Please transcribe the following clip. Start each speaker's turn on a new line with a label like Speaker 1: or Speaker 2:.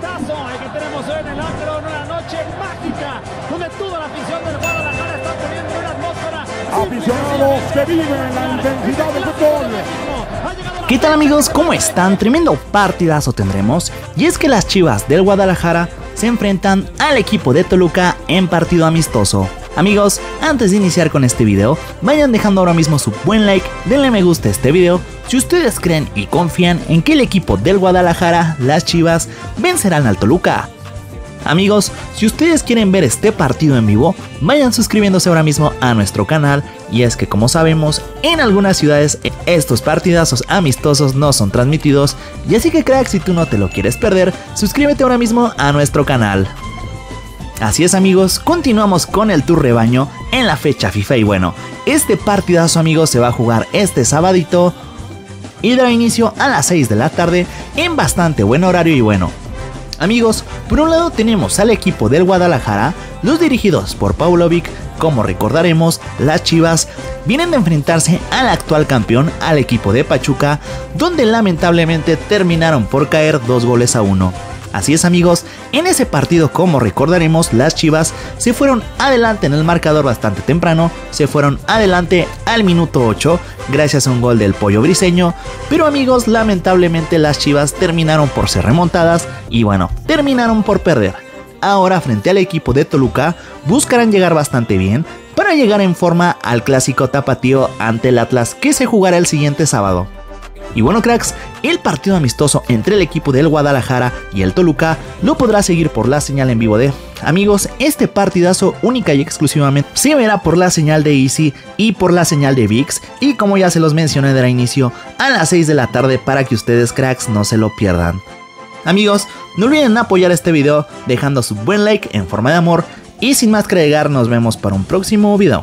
Speaker 1: partidazo el que tenemos hoy en el Angro, una noche mágica, donde toda la afición del Guadalajara está poniendo una atmósfera.
Speaker 2: Aficionados que viven la intensidad del fútbol.
Speaker 3: ¿Qué tal amigos? ¿Cómo están? Tremendo partidazo tendremos. Y es que las Chivas del Guadalajara se enfrentan al equipo de Toluca en partido amistoso. Amigos, antes de iniciar con este video, vayan dejando ahora mismo su buen like, denle me gusta a este video si ustedes creen y confían en que el equipo del Guadalajara, las Chivas, vencerán al Toluca. Amigos, si ustedes quieren ver este partido en vivo, vayan suscribiéndose ahora mismo a nuestro canal y es que como sabemos, en algunas ciudades estos partidazos amistosos no son transmitidos y así que crack si tú no te lo quieres perder, suscríbete ahora mismo a nuestro canal. Así es amigos, continuamos con el Tour Rebaño en la fecha FIFA y bueno, este partidazo amigos se va a jugar este sabadito y dará inicio a las 6 de la tarde en bastante buen horario y bueno. Amigos, por un lado tenemos al equipo del Guadalajara, los dirigidos por Paulovic, como recordaremos, las Chivas vienen de enfrentarse al actual campeón, al equipo de Pachuca, donde lamentablemente terminaron por caer dos goles a uno. Así es amigos, en ese partido como recordaremos las Chivas se fueron adelante en el marcador bastante temprano, se fueron adelante al minuto 8 gracias a un gol del pollo briseño, pero amigos lamentablemente las Chivas terminaron por ser remontadas y bueno, terminaron por perder. Ahora frente al equipo de Toluca buscarán llegar bastante bien para llegar en forma al clásico tapatío ante el Atlas que se jugará el siguiente sábado. Y bueno cracks, el partido amistoso entre el equipo del Guadalajara y el Toluca lo podrá seguir por la señal en vivo de Amigos, este partidazo única y exclusivamente se verá por la señal de Easy y por la señal de VIX y como ya se los mencioné de inicio, a las 6 de la tarde para que ustedes cracks no se lo pierdan. Amigos, no olviden apoyar este video dejando su buen like en forma de amor y sin más que agregar nos vemos para un próximo video.